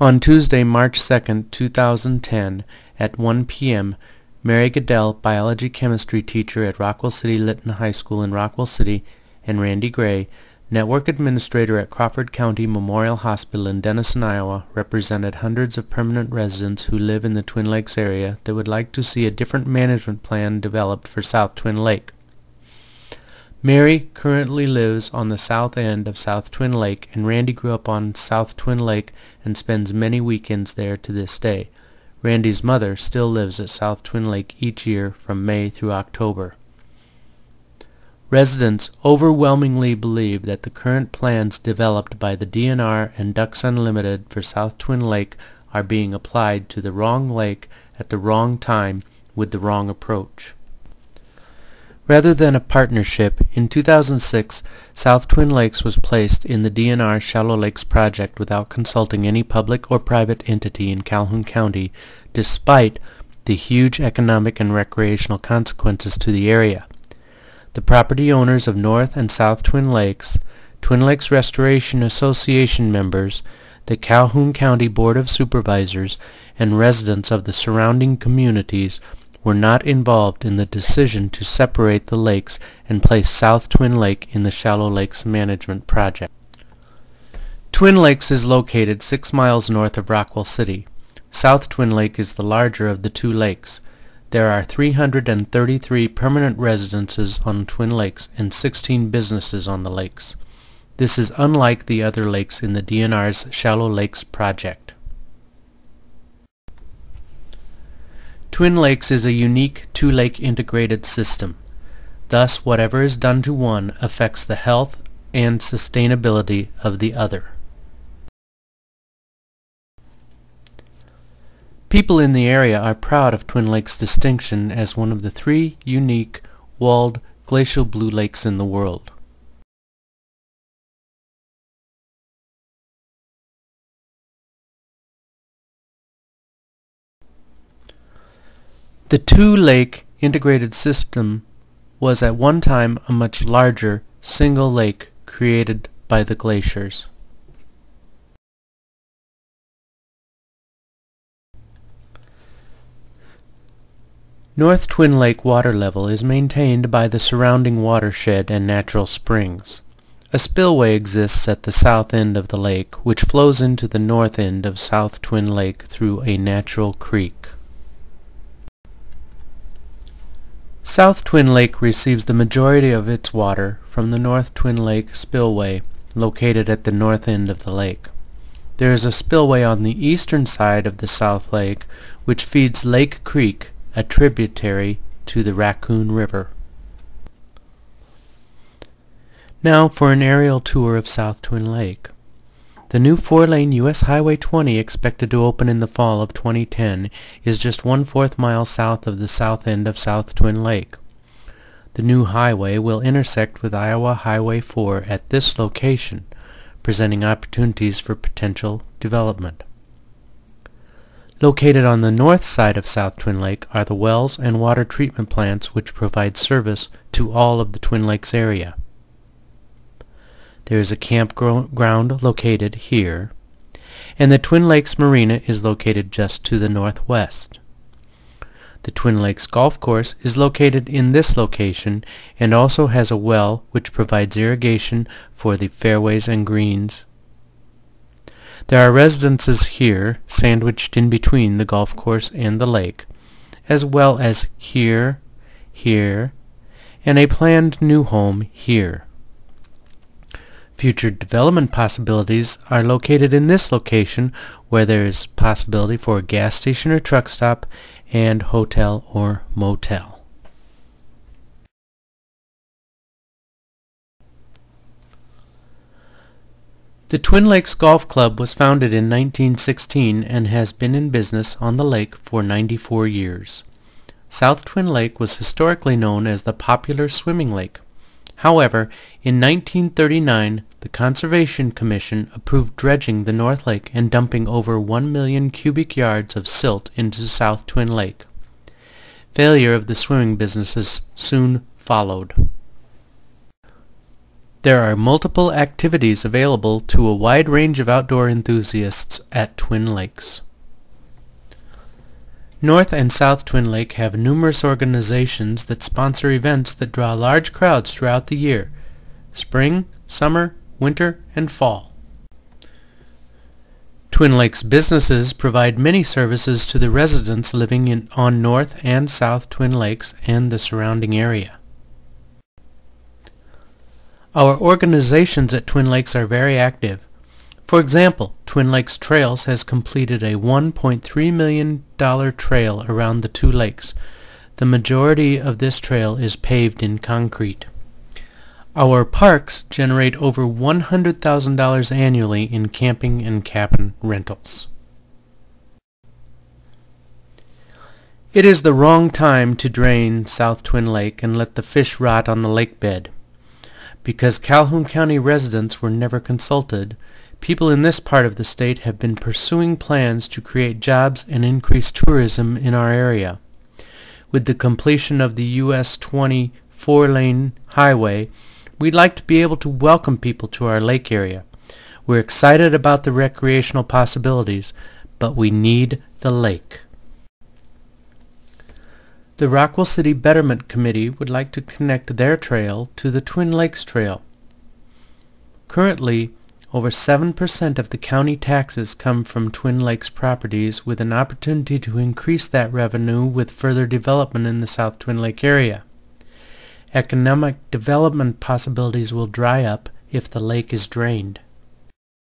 On Tuesday, March 2, 2010, at 1 p.m., Mary Gidel, biology chemistry teacher at Rockwell City Lytton High School in Rockwell City, and Randy Gray, network administrator at Crawford County Memorial Hospital in Denison, Iowa, represented hundreds of permanent residents who live in the Twin Lakes area that would like to see a different management plan developed for South Twin Lake. Mary currently lives on the south end of South Twin Lake, and Randy grew up on South Twin Lake and spends many weekends there to this day. Randy's mother still lives at South Twin Lake each year from May through October. Residents overwhelmingly believe that the current plans developed by the DNR and Ducks Unlimited for South Twin Lake are being applied to the wrong lake at the wrong time with the wrong approach. Rather than a partnership, in 2006 South Twin Lakes was placed in the DNR Shallow Lakes project without consulting any public or private entity in Calhoun County, despite the huge economic and recreational consequences to the area. The property owners of North and South Twin Lakes, Twin Lakes Restoration Association members, the Calhoun County Board of Supervisors, and residents of the surrounding communities were not involved in the decision to separate the lakes and place South Twin Lake in the Shallow Lakes Management Project. Twin Lakes is located six miles north of Rockwell City. South Twin Lake is the larger of the two lakes. There are 333 permanent residences on Twin Lakes and 16 businesses on the lakes. This is unlike the other lakes in the DNR's Shallow Lakes project. Twin Lakes is a unique two-lake integrated system. Thus, whatever is done to one affects the health and sustainability of the other. People in the area are proud of Twin Lakes' distinction as one of the three unique walled glacial blue lakes in the world. The two-lake integrated system was at one time a much larger single lake created by the glaciers. North Twin Lake water level is maintained by the surrounding watershed and natural springs. A spillway exists at the south end of the lake, which flows into the north end of South Twin Lake through a natural creek. South Twin Lake receives the majority of its water from the North Twin Lake Spillway, located at the north end of the lake. There is a spillway on the eastern side of the South Lake, which feeds Lake Creek, a tributary to the Raccoon River. Now for an aerial tour of South Twin Lake. The new four-lane U.S. Highway 20 expected to open in the fall of 2010 is just one-fourth mile south of the south end of South Twin Lake. The new highway will intersect with Iowa Highway 4 at this location, presenting opportunities for potential development. Located on the north side of South Twin Lake are the wells and water treatment plants which provide service to all of the Twin Lakes area. There is a campground located here, and the Twin Lakes Marina is located just to the northwest. The Twin Lakes Golf Course is located in this location and also has a well which provides irrigation for the fairways and greens there are residences here, sandwiched in between the golf course and the lake, as well as here, here, and a planned new home here. Future development possibilities are located in this location where there is possibility for a gas station or truck stop and hotel or motel. The Twin Lakes Golf Club was founded in 1916 and has been in business on the lake for 94 years. South Twin Lake was historically known as the popular swimming lake. However, in 1939, the Conservation Commission approved dredging the North Lake and dumping over 1 million cubic yards of silt into South Twin Lake. Failure of the swimming businesses soon followed. There are multiple activities available to a wide range of outdoor enthusiasts at Twin Lakes. North and South Twin Lake have numerous organizations that sponsor events that draw large crowds throughout the year, spring, summer, winter, and fall. Twin Lakes businesses provide many services to the residents living in, on North and South Twin Lakes and the surrounding area. Our organizations at Twin Lakes are very active. For example, Twin Lakes Trails has completed a $1.3 million trail around the two lakes. The majority of this trail is paved in concrete. Our parks generate over $100,000 annually in camping and cabin rentals. It is the wrong time to drain South Twin Lake and let the fish rot on the lake bed. Because Calhoun County residents were never consulted, people in this part of the state have been pursuing plans to create jobs and increase tourism in our area. With the completion of the US 20 four-lane highway, we'd like to be able to welcome people to our lake area. We're excited about the recreational possibilities, but we need the lake. The Rockwell City Betterment Committee would like to connect their trail to the Twin Lakes Trail. Currently, over 7% of the county taxes come from Twin Lakes properties with an opportunity to increase that revenue with further development in the South Twin Lake area. Economic development possibilities will dry up if the lake is drained.